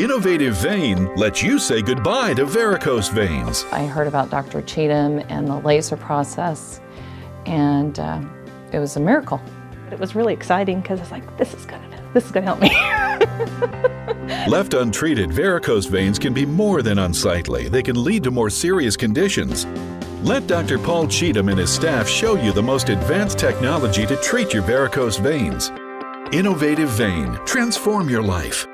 Innovative Vein lets you say goodbye to varicose veins. I heard about Dr. Cheatham and the laser process, and uh, it was a miracle. It was really exciting because it's like, this is gonna, this is gonna help me. Left untreated, varicose veins can be more than unsightly. They can lead to more serious conditions. Let Dr. Paul Cheatham and his staff show you the most advanced technology to treat your varicose veins. Innovative Vein. Transform your life.